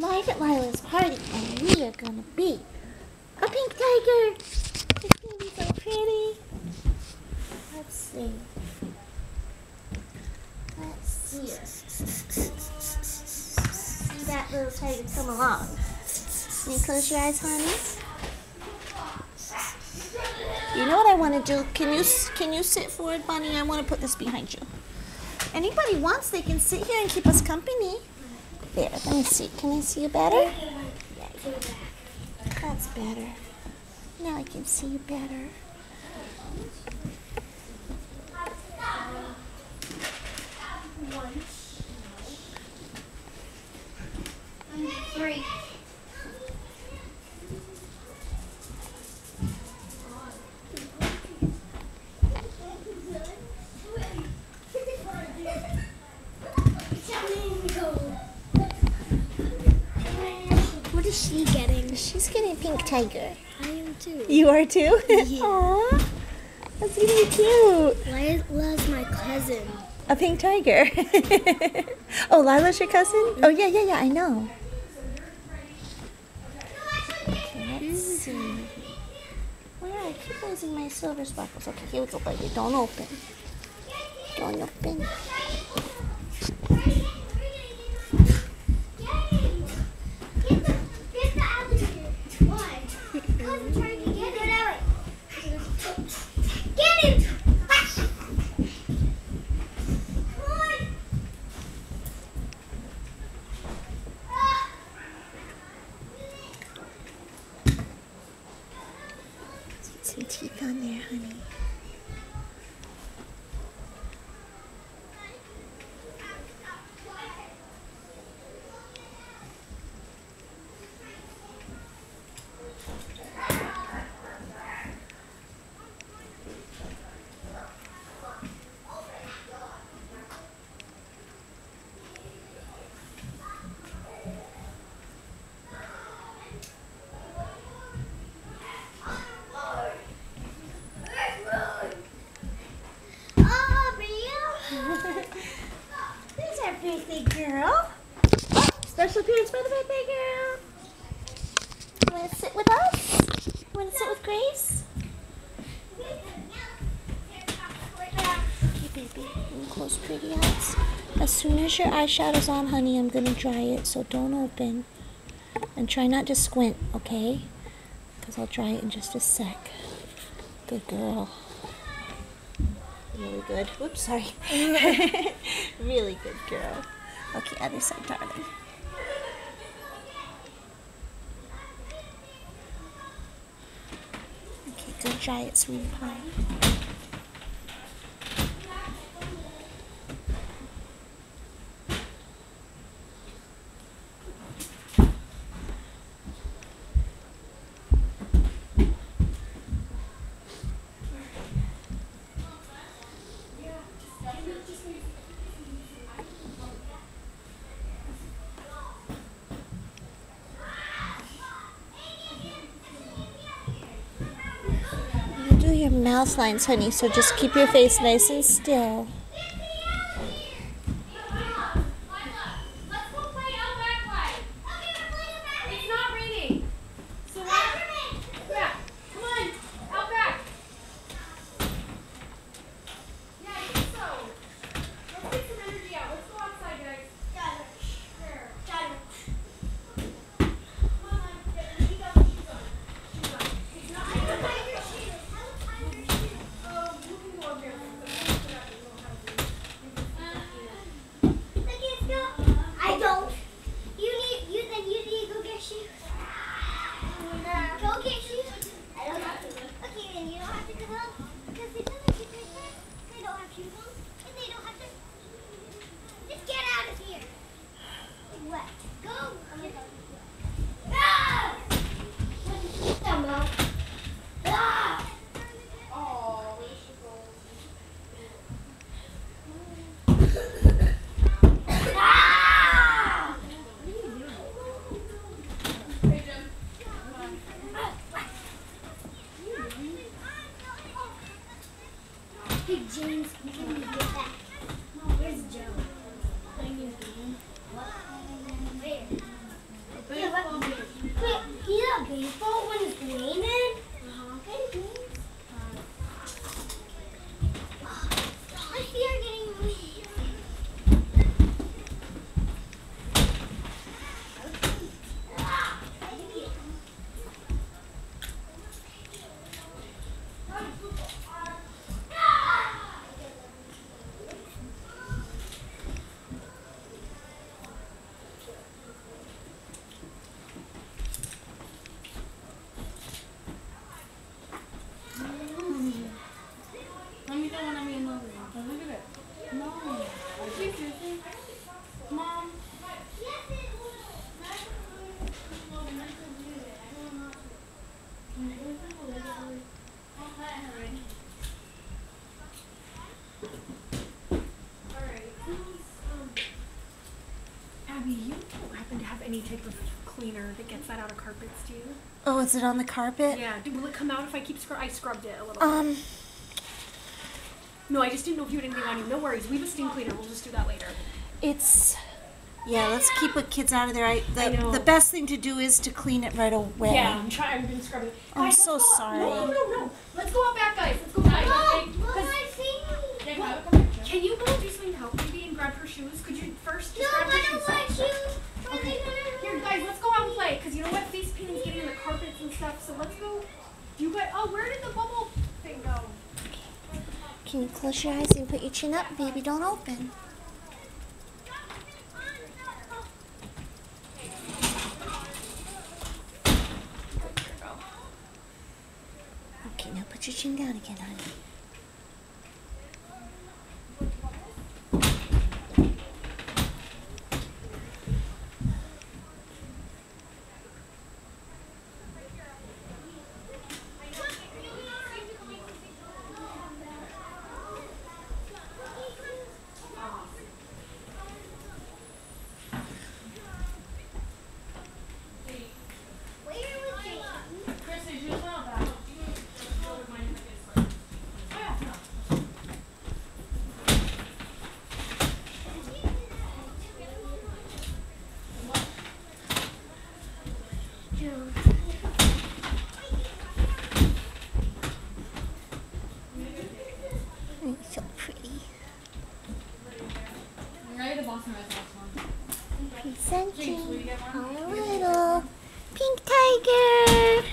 live at Lila's party, and we are gonna be a pink tiger. It's gonna be so pretty. Let's see. Let's see. See that little tiger come along. Can you close your eyes, honey? You know what I want to do? Can you can you sit forward, Bunny? I want to put this behind you. Anybody wants, they can sit here and keep us company. There, let me see. Can I see you better? That's better. Now I can see you better. Three. What is she getting? She's getting pink tiger. I am too. You are too? Yeah. Aw, that's really cute. Lila's my cousin. A pink tiger. oh, Lila's your cousin? Mm-hmm. Oh, yeah, yeah, yeah, I know. Okay, let's see. Where I keep losing my silver sparkles. Okay, here we go, baby. Don't open. Don't open. Get him! Teeth on there, honey. There's our birthday girl. Oh, special appearance for the birthday girl. You want to sit with us? You want to sit with Grace? Okay, baby. Let me close pretty eyes. As soon as your eyeshadow's on, honey, I'm to dry it, so don't open. And try not to squint, okay? Because I'll dry it in just a sec. Good girl. Really good. Whoops, sorry. really good girl. Okay, other side, darling. Okay, go dry it, pie. You do your mouth lines, honey, so just keep your face nice and still. Hey, James, can you get back? No, where's Joe? Playing his game. What? Where? Yeah, what? Wait, he's a baseball? You don't happen to have any type of cleaner that gets that out of carpets, do you? Oh, is it on the carpet? Yeah. Do, will it come out if I keep scrub? I scrubbed it a little. bit. Um, No, I just didn't know if you had anything on you. No worries. We have a steam cleaner. We'll just do that later. it's. Yeah, let's keep the kids out of there. I, the, I know. the best thing to do is to clean it right away. Yeah, I'm trying. I've been scrubbing. I'm Guys, so let's go out- sorry. No, no, no, no. Let's go out back, guys. Let's go back. Mom, Okay, look 'cause- my feet. Well, Can you go do something to help maybe and grab her shoes? Could you first No, just grab her shoes? No, I shoes? don't want you. Are they Okay. Here, guys, let's go out and play. Cause you know what? Face painting's getting in the carpets and stuff. So let's go. You guys. Oh, where did the bubble thing go? Can you close your eyes and put your chin up? Baby, don't open. Okay, now put your chin down again, honey. Where so pretty. Presenting our little pink tiger.